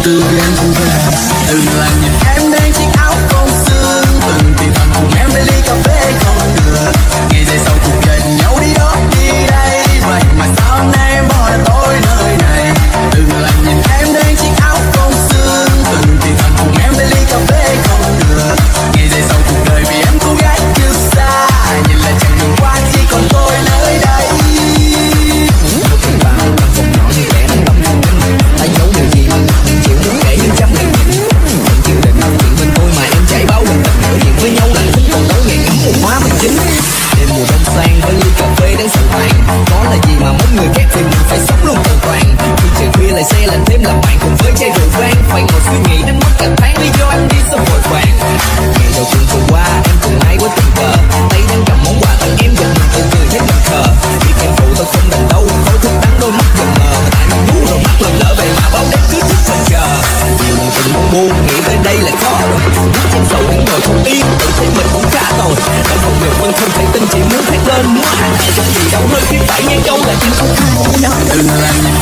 the end. Bener-bener